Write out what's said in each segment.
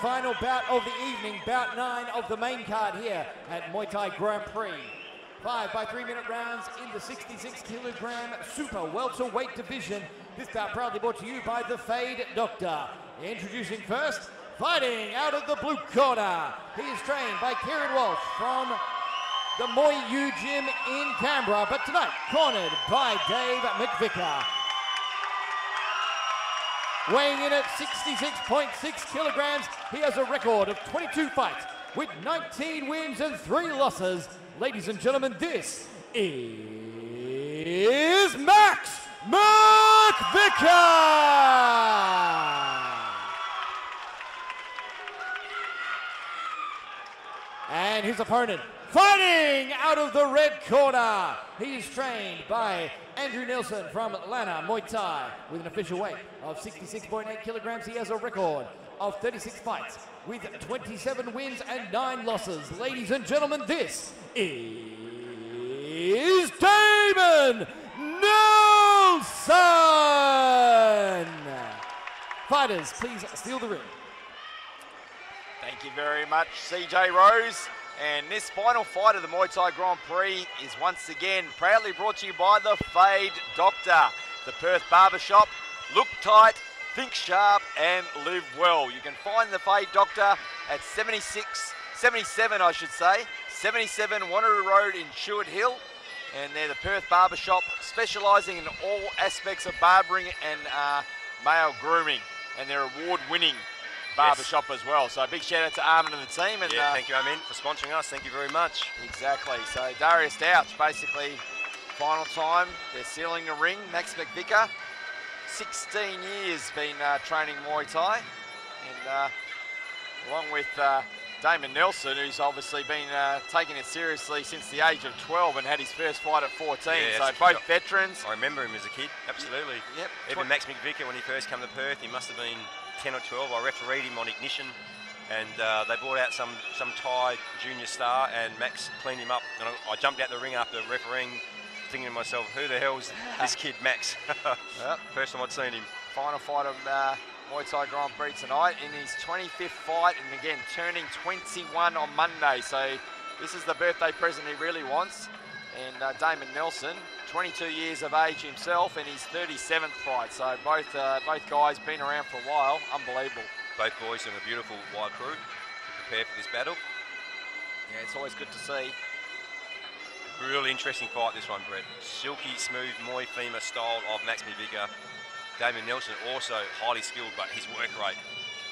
final bout of the evening, bout nine of the main card here at Muay Thai Grand Prix. Five by three minute rounds in the 66 kilogram super welterweight division. This bout proudly brought to you by the Fade Doctor. Introducing first, fighting out of the blue corner. He is trained by Kieran Walsh from the Muay U Gym in Canberra, but tonight cornered by Dave McVicker. Weighing in at 66.6 kilograms, he has a record of 22 fights with 19 wins and 3 losses. Ladies and gentlemen, this is Max McVicker! And his opponent, fighting out of the red corner. He is trained by Andrew Nelson from Atlanta Muay Thai with an official weight of 66.8 kilograms. He has a record of 36 fights with 27 wins and 9 losses. Ladies and gentlemen, this is Damon Nelson! Fighters, please steal the ring. Thank you very much, CJ Rose. And this final fight of the Muay Thai Grand Prix is once again proudly brought to you by the Fade Doctor, the Perth Barbershop. Look tight, think sharp, and live well. You can find the Fade Doctor at 76, 77, I should say, 77 Wanneroo Road in Sherwood Hill. And they're the Perth Barbershop, specialising in all aspects of barbering and uh, male grooming. And they're award-winning barbershop as well. So a big shout out to Armin and the team. And, yeah, uh, thank you, Armin, for sponsoring us. Thank you very much. Exactly. So Darius Douch, basically, final time. They're sealing the ring. Max McVicker, 16 years been uh, training Muay Thai. And uh, along with uh, Damon Nelson, who's obviously been uh, taking it seriously since the age of 12 and had his first fight at 14. Yeah, so both veterans. I remember him as a kid, absolutely. Yep. Even Max McVicker, when he first came to Perth, he must have been 10 or 12. I refereed him on Ignition, and uh, they brought out some some Thai junior star, and Max cleaned him up. And I, I jumped out the ring after refereeing, thinking to myself, who the hell's this kid, Max? Yep. First time I'd seen him. Final fight of uh, Muay Thai Grand Prix tonight in his 25th fight, and again turning 21 on Monday. So this is the birthday present he really wants. And uh, Damon Nelson, 22 years of age himself, and his 37th fight. So both uh, both guys been around for a while. Unbelievable. Both boys in a beautiful white crew to prepare for this battle. Yeah, it's always good to see. Really interesting fight, this one, Brett. Silky, smooth, Muay Femur style of Max McVicker. Damon Nelson also highly skilled, but his work rate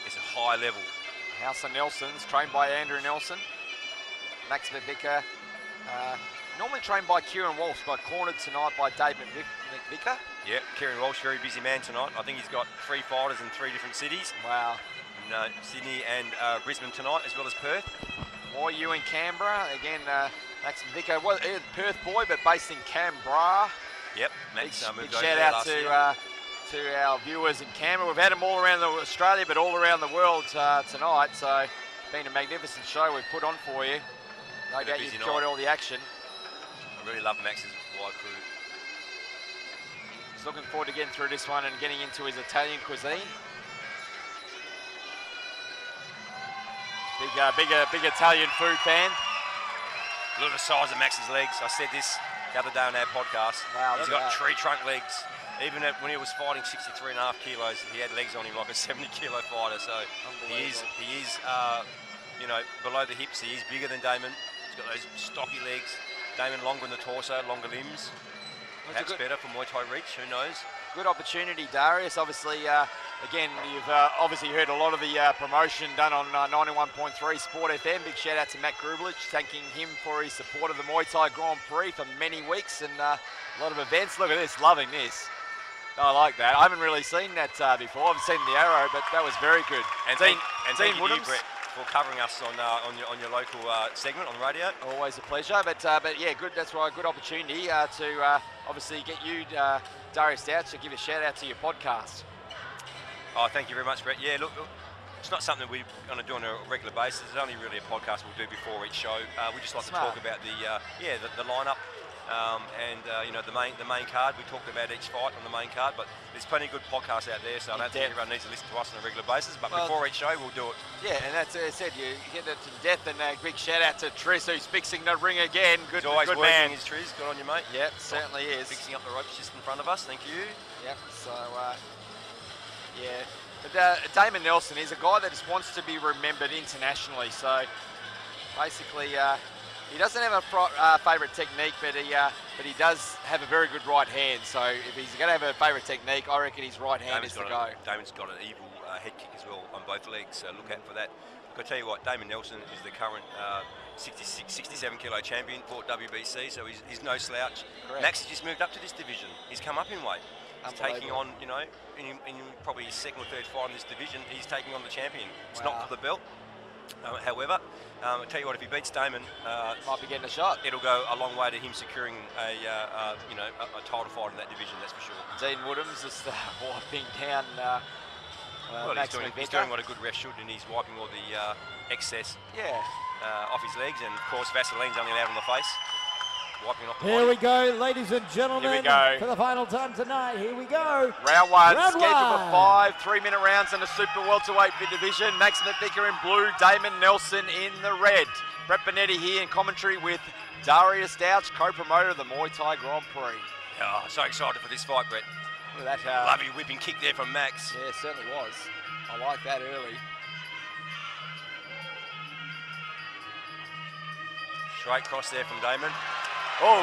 is a high level. House of Nelson's trained by Andrew Nelson. Max McVicker, uh, normally trained by Kieran Walsh, but cornered tonight by David McVicker. Yep, Kieran Walsh, very busy man tonight. I think he's got three fighters in three different cities, Wow. in uh, Sydney and uh, Brisbane tonight, as well as Perth. More you in Canberra. Again, uh, Max McVicker, well, Perth boy, but based in Canberra. Yep, Big, Max uh, big shout out to uh, to our viewers in Canberra. We've had them all around the, Australia, but all around the world uh, tonight. So, been a magnificent show we've put on for you. No doubt you've enjoyed all the action. I really love Max's wide crew. He's looking forward to getting through this one and getting into his Italian cuisine. Big, uh, big, uh, big Italian food fan. Look at the size of Max's legs. I said this the other day on our podcast. Wow, He's got that. tree trunk legs. Even at, when he was fighting 63 and a half kilos, he had legs on him like a 70 kilo fighter. So he is, he is, uh, you know, below the hips. He is bigger than Damon. He's got those stocky legs. Damon longer in the torso, longer limbs. That's better for Muay Thai reach. Who knows? Good opportunity, Darius. Obviously, uh, again, you've uh, obviously heard a lot of the uh, promotion done on uh, 91.3 Sport FM. Big shout out to Matt Grublich, thanking him for his support of the Muay Thai Grand Prix for many weeks and uh, a lot of events. Look at this, loving this. I like that. I haven't really seen that uh, before. I've seen the arrow, but that was very good. And Dean, thank, and Dean thank you, Woodhams, Brett, for covering us on uh, on your on your local uh, segment on the radio. Always a pleasure, but uh, but yeah, good. That's why a good opportunity uh, to uh, obviously get you, uh, Darius Douch, to give a shout out to your podcast. Oh, thank you very much, Brett. Yeah, look, look, it's not something we're going to do on a regular basis. It's only really a podcast we'll do before each show. Uh, we just like Smart. to talk about the uh, yeah the, the lineup Um, and uh, you know the main the main card. We talked about each fight on the main card, but there's plenty of good podcasts out there. So I don't think depth. everyone needs to listen to us on a regular basis. But Well- before each show, we'll do it. Yeah, and that's as I said, you hit it to death. And a big shout out to Tris, who's fixing the ring again. Good, He's always good working man. his trees. Good on you, mate. Yep, certainly is. Fixing up the ropes just in front of us. Thank you. Yep. So, uh, yeah. But uh, Damon Nelson is a guy that just wants to be remembered internationally. So, basically, uh, he doesn't have a uh, favourite technique, but he uh, but he does have a very good right hand. So, if he's going to have a favourite technique, I reckon his right hand Damon's is the go. Damon's got an evil uh, head kick as well on both legs, so look out for that. I tell you what, Damon Nelson is the current uh, 66, 67 kilo champion for WBC, so he's, he's no slouch. Correct. Max has just moved up to this division. He's come up in weight. He's taking on, you know, in, in probably his second or third fight in this division, he's taking on the champion. It's Wow. not for the belt. Um, however, um, I tell you what, if he beats Damon, uh, Might be getting a shot. it'll go a long way to him securing a, uh, uh, you know, a, a title fight in that division. That's for sure. Dean Woodhams just uh, wiping down uh, uh, Well, he's doing, he's doing what a good ref should, and he's wiping all the uh, excess Yeah. uh, off his legs, and of course Vaseline's only allowed on the face, wiping off the Here we go, ladies and gentlemen. go. For the final time tonight. Here we go. Round one, Round scheduled one. for five three-minute rounds in the super welterweight division. Max McVicker in blue, Damon Nelson in the red. Brett Benetti here in commentary with Darius Douch, co-promoter of the Muay Thai Grand Prix. Oh, so excited for this fight, Brett. Look at that. Uh, Lovely whipping kick there from Max. Yeah, it certainly was. I like that early. Straight cross there from Damon. Oh,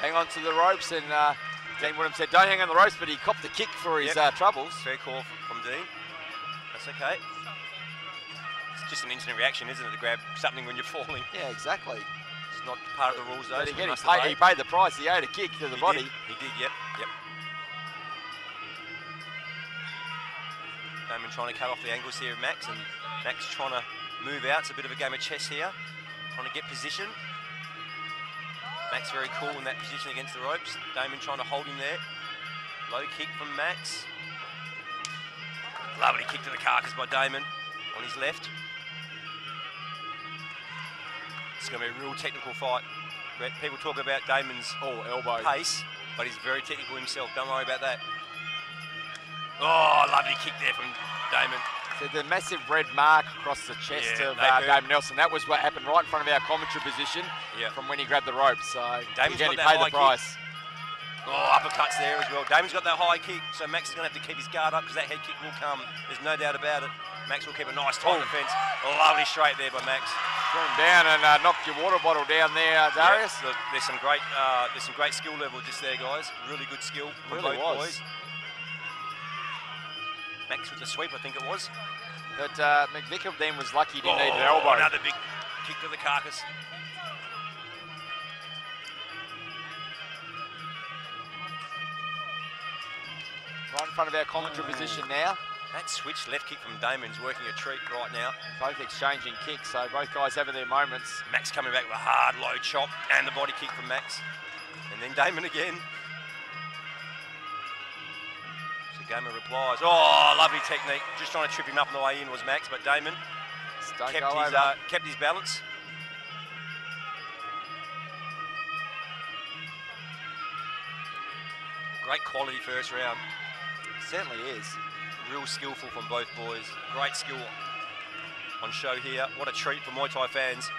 hang on to the ropes, and uh, Dean Woodham said, "Don't hang on the ropes," but he copped the kick for his Yep. uh, troubles. Fair call from, from Dean. That's okay. It's just an instant reaction, isn't it, to grab something when you're falling? Yeah, exactly. It's not part of the rules, though. But so he paid, he paid the price. He owed a kick to the He body. Did. He did, yep, yep. Damon trying to cut off the angles here of Max, and Max trying to move out. It's a bit of a game of chess here, trying to get position. Max very cool in that position against the ropes. Damon trying to hold him there. Low kick from Max. Lovely kick to the carcass by Damon on his left. It's going to be a real technical fight. People talk about Damon's Oh, elbow. pace, but he's very technical himself. Don't worry about that. Oh, lovely kick there from Damon. So the massive red mark across the chest Yeah, of uh. Nelson. That was what happened right in front of our commentary position Yeah. from when he grabbed the ropes. So Damon's again, he that paid the kick. price. Oh, uppercuts there as well. Damon's got that high kick, so Max is going to have to keep his guard up because that head kick will come. There's no doubt about it. Max will keep a nice tight Oh. defence. Lovely straight there by Max. Threw him down and uh, knocked your water bottle down there, Darius. Yeah, look, there's some great, uh, there's some great skill level just there, guys. Really good skill from Really both was. boys. Max with the sweep, I think it was. But uh, McVicker then was lucky he didn't need an Oh, elbow. Another big kick to the carcass. Right in front of our commentary position now. That switch left kick from Damon's working a treat right now. Both exchanging kicks, so both guys having their moments. Max coming back with a hard low chop and the body kick from Max. And then Damon again. Gamer replies. Oh, lovely technique. Just trying to trip him up on the way in was Max, but Damon don't kept his, uh, kept his balance. Great quality first round. certainly is. Real skillful from both boys. Great skill on show here. What a treat for Muay Thai fans.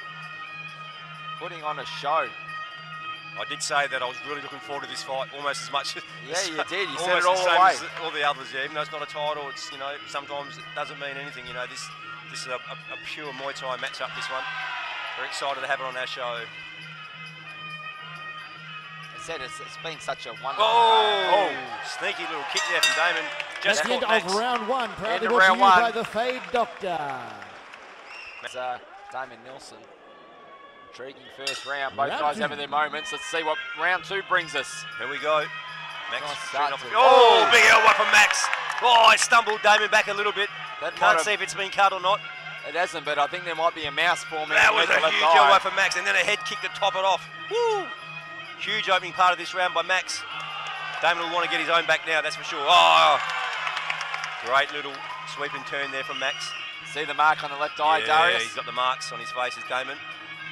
Putting on a show. I did say that I was really looking forward to this fight almost as much. Yeah, you did. You said it almost all the the same way. as all the others. Yeah, even though it's not a title, it's you know sometimes it doesn't mean anything. You know this this is a, a, a pure Muay Thai matchup. This one. We're excited to have it on our show. I said it's, it's been such a wonderful. Oh, sneaky little kick there from Damon. Just That's the end caught of Max. round one. Proudly End of brought to round you by one. the Fade Doctor. It's, uh, Damon Nelson. Intriguing first round. Both Round guys two. having their moments. Let's see what round two brings us. Here we go. Max Nice off to the- it. Oh, Oh. big elbow from Max. Oh, I stumbled Damon back a little bit. That Can't have- see if it's been cut or not. It hasn't, but I think there might be a mouse forming. That was underneath a the huge left eye. elbow from Max, and then a head kick to top it off. Woo! Huge opening part of this round by Max. Damon will want to get his own back now, that's for sure. Oh! Great little sweep and turn there from Max. See the mark on the left eye, yeah, Darius. he's got the marks on his face as Damon.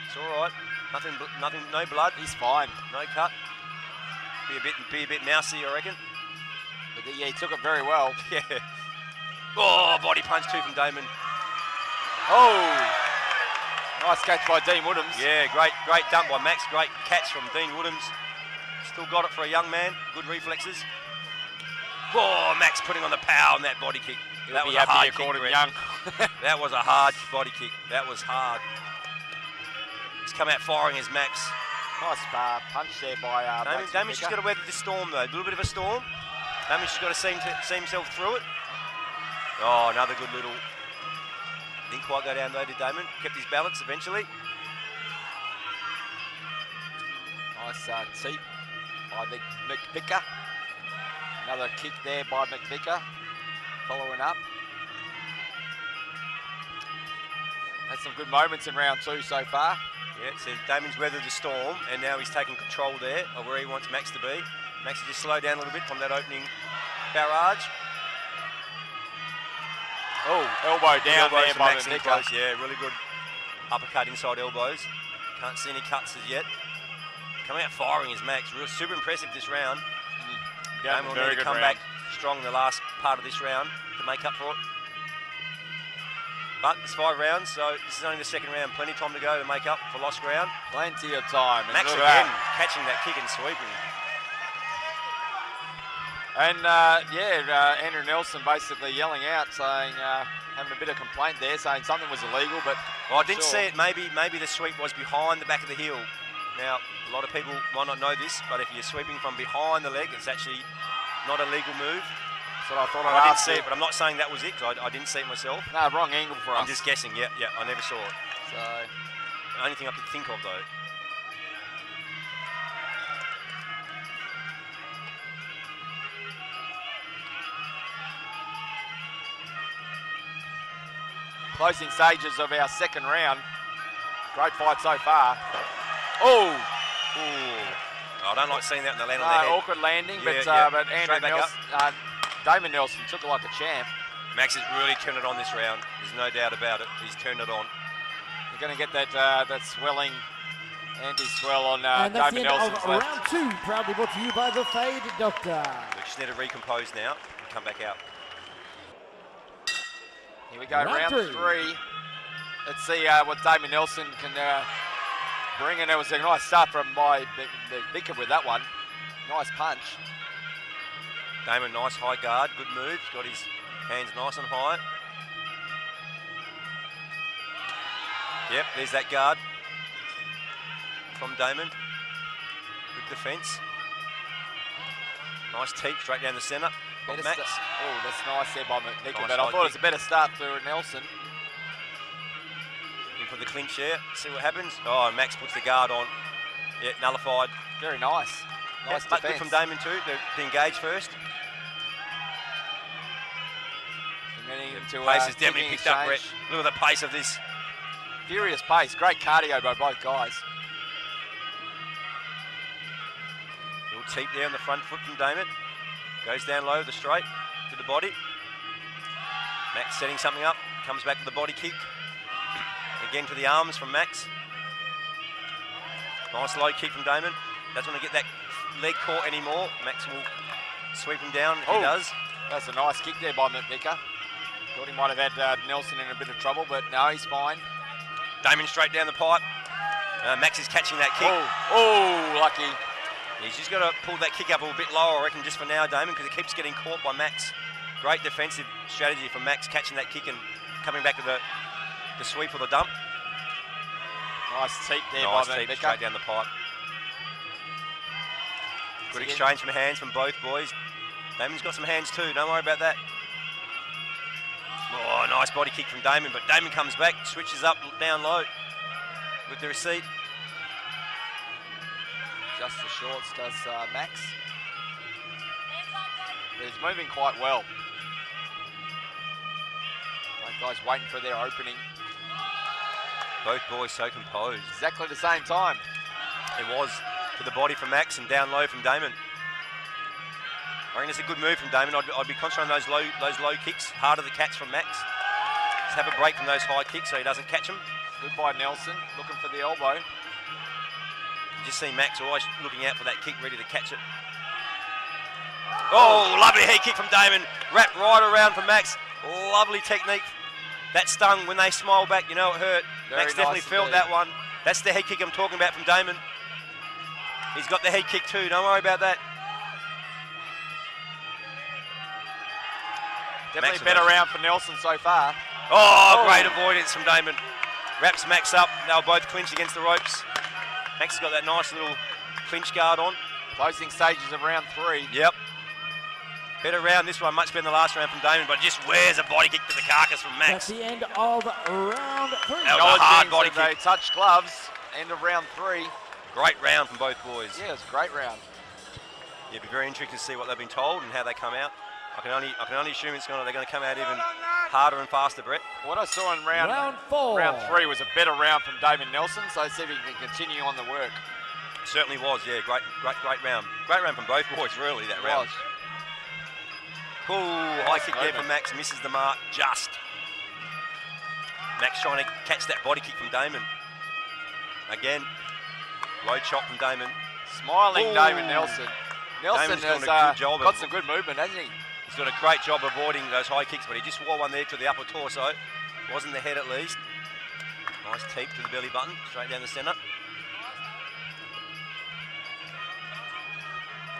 It's all right. Nothing, nothing, no blood, He's fine. no cut. Be a bit, be a bit mousy, I reckon. But uh, yeah, he took it very well. Yeah. Oh, body punch too from Damon. Oh! Nice catch by Dean Woodhams. Yeah, great, great dump by Max. Great catch from Dean Woodhams. Still got it for a young man. Good reflexes. Oh, Max putting on the power on that body kick. He'll that was a hard kick, called him Brett. young. That was a hard body kick. That was hard. He's come out firing his Max. nice uh, punch there by uh, Damon's just got to weather the storm though. A little bit of a storm. Damon's just got to see, see himself through it. Oh, another good little. Didn't quite go down though, did Damon? Kept his balance eventually. Nice uh, teep by Mc, McVicker. Another kick there by McVicker. Following up. Had some good moments in round two so far. Yeah, so Damon's weathered the storm and now he's taking control there of where he wants Max to be. Max has just slowed down a little bit from that opening barrage. Oh, elbow down elbows there by Max McVicker. Yeah, really good uppercut inside elbows. Can't see any cuts as yet. Coming out firing is Max. Real super impressive this round. Damon will need to come round. back strong in the last part of this round to make up for it. But it's five rounds, so this is only the second round. Plenty of time to go to make up for lost ground. Plenty of time. And Max again that. catching that kick and sweeping. And uh, yeah, uh, Andrew Nelson basically yelling out, saying, uh, having a bit of complaint there, saying something was illegal, but Well, I didn't Sure. see it. Maybe maybe the sweep was behind the back of the heel. Now, a lot of people might not know this, but if you're sweeping from behind the leg, it's actually not a legal move. So I thought I I'd didn't see it, but I'm not saying that was it 'cause I, I didn't see it myself. No, wrong angle for us. I'm just guessing. Yeah, yeah. I never saw it. So, The only thing I could think of though. closing stages of our second round. Great fight so far. Oh, Ooh. I don't like seeing that in the land no, on the head. awkward landing, but Yeah, uh, yeah. but Andrew Straight back up. Nelson, uh, Damon Nelson took it like a champ. Max has really turned it on this round. There's no doubt about it. He's turned it on. You're going to get that uh, that swelling anti-swell on uh, and that's the Damon end Nelson's of left. round two, proudly brought to you by the Fade Doctor. We just need to recompose now and come back out. Here we go, Round round, three. three. Let's see uh, what Damon Nelson can uh, bring. And it was a nice start from my the Vicker with that one. Nice punch. Damon, nice high guard, good move. He's got his hands nice and high. Yep, there's that guard from Damon. Good defence. Nice teep straight down the centre. Better Max. oh, that's nice there by McVicker. Nice but I thought it was a better start for Nelson. In for the clinch here, See what happens. Oh, Max puts the guard on. Yeah, nullified. Very nice. Nice good defence. from Damon too to, to engage first. Getting into, pace uh, has definitely picked up, Brett. Look at the pace of this. Furious pace. Great cardio by both guys. Little teep there on the front foot from Damon. Goes down low, the straight to the body. Max setting something up. Comes back with the body kick. Again to the arms from Max. Nice low kick from Damon. Doesn't want to get that leg caught anymore. Max will sweep him down if Oh. he does. That's a nice kick there by McVicker. Might have had uh, Nelson in a bit of trouble, but no, he's fine. Damon straight down the pipe. Uh, Max is catching that kick. Oh, oh, lucky. He's just got to pull that kick up a little bit lower, I reckon, just for now, Damon, because it keeps getting caught by Max. Great defensive strategy from Max, catching that kick and coming back to the, the sweep or the dump. Nice teep there nice by teep straight down the pipe. Good exchange from hands from both boys. Damon's got some hands too, don't worry about that. Oh, nice body kick from Damon, but Damon comes back, switches up down low with the receipt. Just the shorts does uh, Max. But he's moving quite well. Both guys waiting for their opening. Both boys so composed. Exactly the same time. It was to the body from Max and down low from Damon. I reckon it's a good move from Damon. I'd, I'd be concentrating on those low, those low kicks, harder the catch from Max. Just have a break from those high kicks so he doesn't catch them. Good by Nelson, looking for the elbow. You just see Max always looking out for that kick, ready to catch it. Oh, lovely head kick from Damon. Wrapped right around for Max. Lovely technique. That stung when they smiled back, you know it hurt. Very Max definitely felt that one. That's the head kick I'm talking about from Damon. He's got the head kick too, don't worry about that. Definitely Max better Avoidance. round for Nelson so far. Oh, Oh. great avoidance from Damon. Wraps Max up. They'll both clinch against the ropes. Max has got that nice little clinch guard on. Closing stages of round three. Yep. Better round this one, much better than the last round from Damon, but just wears a body kick to the carcass from Max. That's the end of round three. That was a hard body that they kick. touched gloves. End of round three. Great round from both boys. Yeah, it was a great round. Yeah, be very interesting to see what they've been told and how they come out. I can only I can only assume it's going to, they're going to come out even harder and faster, Brett. What I saw in round Round four. round three was a better round from David Nelson. So let's see if he can continue on the work. Certainly was, yeah, great, great, great round. Great round from both boys, really, that round. Was. Cool, high kick there movement. from Max, misses the mark, just. Max trying to catch that body kick from Damon. Again, low chop from Damon. Smiling Ooh. Damon Nelson. Nelson Damon's has a uh, job got some good movement, hasn't he? He's done a great job avoiding those high kicks, but he just wore one there to the upper torso. Wasn't the head at least. Nice teep to the belly button, straight down the centre.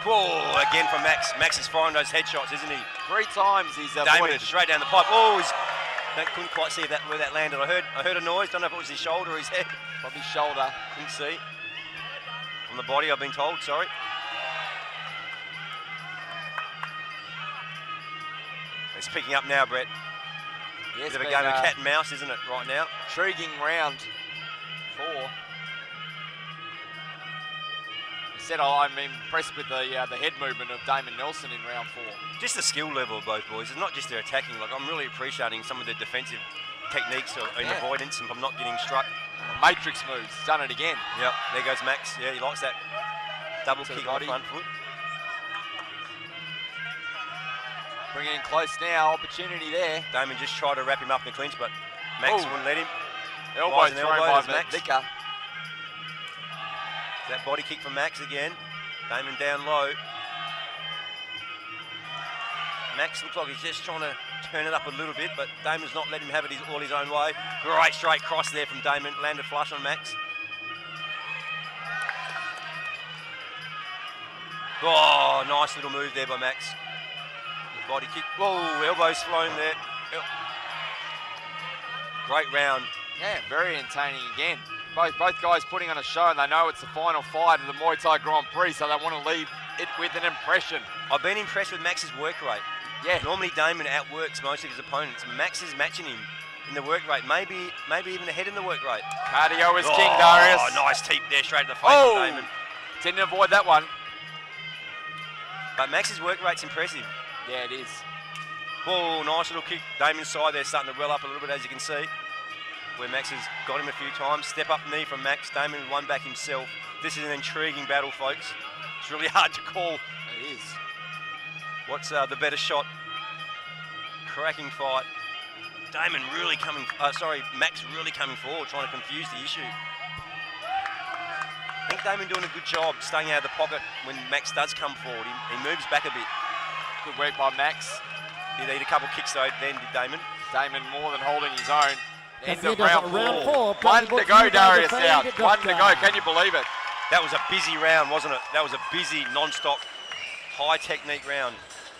Whoa, again from Max. Max is firing those headshots, isn't he? Three times he's avoided. straight down the pipe. Oh, he's, I couldn't quite see that where that landed. I heard I heard a noise. Don't know if it was his shoulder or his head. Probably shoulder. Couldn't see. From the body, I've been told. Sorry. It's picking up now, Brett. Yes, Bit of a game of uh, cat and mouse, isn't it, right now? Intriguing round four. He said, oh, I'm impressed with the uh, the head movement of Damon Nelson in round four. Just the skill level of both boys. It's not just their attacking. Like I'm really appreciating some of their defensive techniques or- in Yeah. avoidance and from not getting struck. Matrix moves. Done it again. Yep, there goes Max. Yeah, he likes that double To kick on the front foot. Bringing in close now. Opportunity there. Damon just tried to wrap him up in the clinch, but Max Oh. wouldn't let him. Elbow and thrown elbow, by Max. Vicker. That body kick from Max again. Damon down low. Max looks like he's just trying to turn it up a little bit, but Damon's not letting him have it his, all his own way. Great straight cross there from Damon. Landed flush on Max. Oh, nice little move there by Max. Body kick. Whoa, elbows flown there. Great round. Yeah, very entertaining again. Both both guys putting on a show, and they know it's the final fight of the Muay Thai Grand Prix, so they want to leave it with an impression. I've been impressed with Max's work rate. Yeah, Normally Damon outworks most of his opponents. Max is matching him in the work rate, maybe maybe even ahead in the work rate. cardio is king, oh, Darius. oh, nice teep there straight to the face Oh. of Damon. Didn't avoid that one. But Max's work rate's impressive. Yeah, it is. Whoa, nice little kick. Damon's side there starting to well up a little bit as you can see. Where Max has got him a few times. Step up knee from Max. Damon won back himself. This is an intriguing battle, folks. It's really hard to call It is. What's uh, the better shot? Cracking fight. Damon really coming, uh, sorry, Max really coming forward, trying to confuse the issue. I think Damon doing a good job staying out of the pocket when Max does come forward. He, he moves back a bit. Good work by Max. He need a couple kicks though, then did Damon. Damon more than holding his own. That's End the of end of round, round four. four. One to go, you by the Darius out. One to go. Can you believe it? That was a busy round, wasn't it? That was a busy, non-stop, high technique round.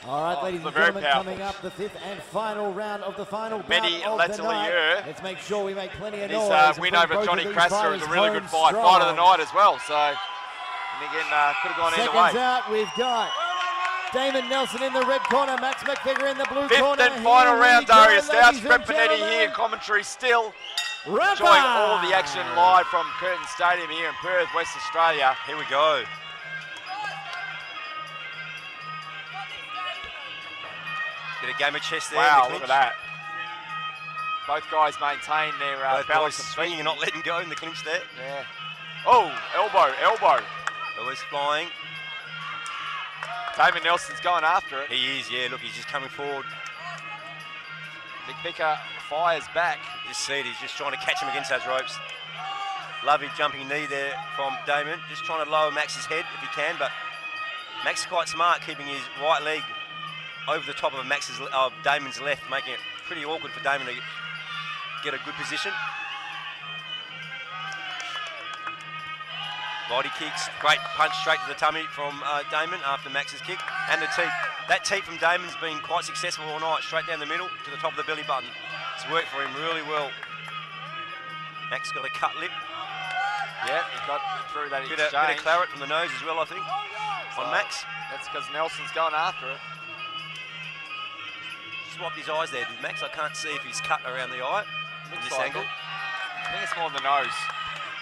All right, Oh, ladies and gentlemen, powerful. coming up the fifth and final round of the final Many bout of the night. Let's make sure we make plenty of His noise. uh, and win over Johnny these Crasser is a really good home fight. Fight of the night as well. So, and again, uh, could have gone either way. Seconds way. out, we've got Damon Nelson in the red corner, Max McVicker in the blue Fifth corner. and Here final we round, go, Darius Stouts, ladies Brett Panetti here commentary still. Rampa! Enjoying all the action live from Curtin Stadium here in Perth, West Australia. Here we go. Bit of game of chess there. in the Wow, look at that. Both guys maintain their uh, Both balance boys swinging and not letting go in the clinch there. Yeah. Oh, elbow, elbow. Always flying. Damon Nelson's going after it. He is, yeah. Look, he's just coming forward. Vicker fires back. Just see it. He's just trying to catch him against those ropes. Lovely jumping knee there from Damon. Just trying to lower Max's head if he can, but Max is quite smart keeping his right leg over the top of Max's of Damon's left, making it pretty awkward for Damon to get a good position. Body kicks, great punch straight to the tummy from uh, Damon after Max's kick, and the teep. That teep from Damon's been quite successful all night, straight down the middle to the top of the belly button. It's worked for him really well. Max got a cut lip, Yeah, he got through that bit of, exchange. bit of claret from the nose as well, I think, on Max. That's because Nelson's going after it. Swapped his eyes there, did Max? I can't see if he's cut around the eye in Looks this like angle. it. I think it's more the nose.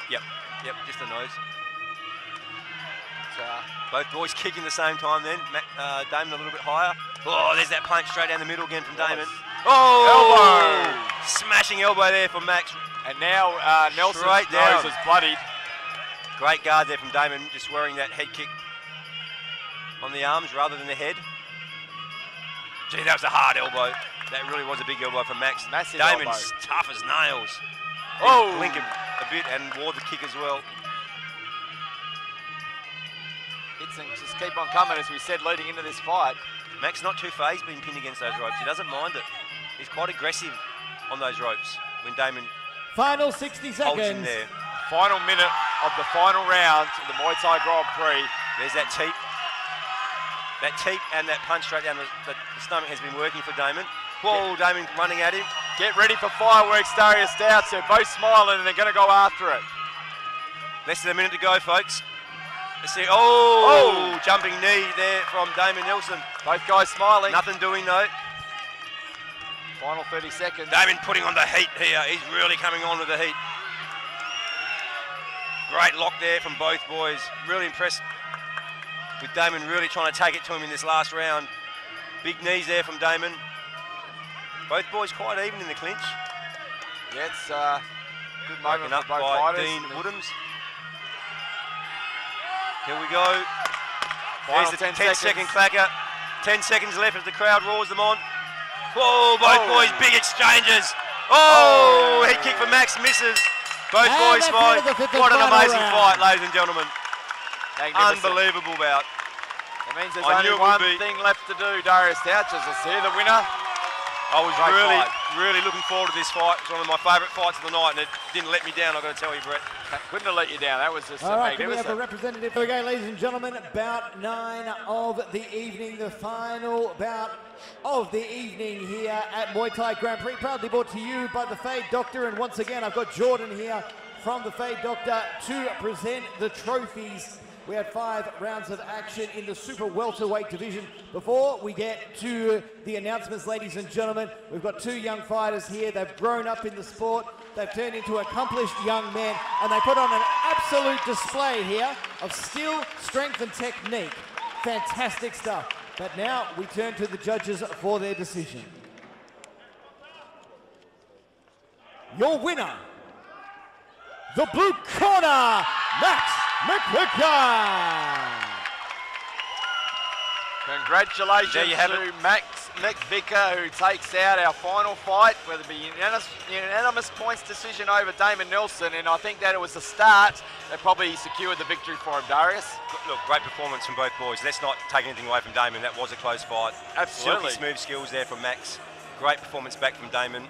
Yep, yep, just the nose. Both boys kicking the same time then. Uh, Damon a little bit higher. Oh, there's that punch straight down the middle again from Damon. Oh! Elbow! Smashing elbow there from Max. and now uh, Nelson's Straight down. nose is bloodied. Great guard there from Damon, just wearing that head kick on the arms rather than the head. Gee, that was a hard elbow. That really was a big elbow from Max. Massive Damon's elbow. tough as nails. Oh! He blinked a, a bit and wore the kick as well. Hits and just keep on coming, as we said, leading into this fight. Max not too phased being pinned against those ropes. He doesn't mind it. He's quite aggressive on those ropes when Damon Final 60 holds him seconds. there. Final minute of the final round of the Muay Thai Grand Prix. There's that teep. That teep and that punch straight down the, the, the stomach has been working for Damon. Whoa, Damon running at him. Get ready for fireworks, Darius Stouts. They're both smiling and they're going to go after it. Less than a minute to go, folks. Let's see. Oh, jumping knee there from Damon Nelson. Both guys smiling. Nothing doing though. Final 30 seconds. Damon putting on the heat here. He's really coming on with the heat. Great lock there from both boys. Really impressed with Damon really trying to take it to him in this last round. Big knees there from Damon. Both boys quite even in the clinch. Yeah, it's uh, good moment Broken up by fighters. Dean Woodhams. Here we go. Final There's the 10 10 second clacker. 10 seconds left as the crowd roars them on. Whoa, both Oh. boys, big exchanges. Oh, oh, head kick for Max misses. Both And boys fight. end of the fifth and What an amazing round. fight, ladies and gentlemen. Unbelievable bout. It means there's I only knew it would one be. thing left to do, Darius Stouches. Let's see the winner. I was Great really, fight. really looking forward to this fight. It's one of my favourite fights of the night, and it didn't let me down, I've got to tell you, Brett. Couldn't have let you down. That was just All right, can we have a representative? Here we go, ladies and gentlemen. Bout nine of the evening, the final bout of the evening here at Muay Thai Grand Prix, proudly brought to you by the Fade Doctor. And once again, I've got Jordan here from the Fade Doctor to present the trophies. We had five rounds of action in the super welterweight division. Before we get to the announcements, ladies and gentlemen, we've got two young fighters here. They've grown up in the sport. They've turned into accomplished young men, and they put on an absolute display here of skill, strength, and technique. Fantastic stuff. But now we turn to the judges for their decision. Your winner, the blue corner, Max McVicker. Congratulations There you have to it. Max McVicker, who takes out our final fight, whether it be unanimous, unanimous points decision over Damon Nelson. And I think that it was the start that probably secured the victory for him, Darius. Look, great performance from both boys. Let's not take anything away from Damon. That was a close fight. Absolutely. Silky smooth skills there from Max. Great performance back from Damon.